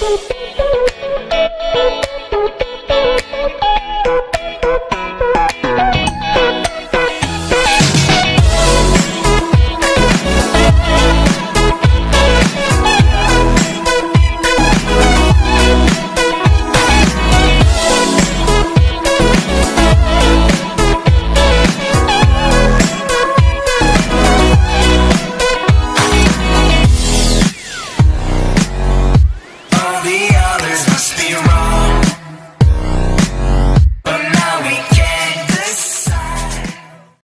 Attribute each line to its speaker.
Speaker 1: Boop. This must be wrong.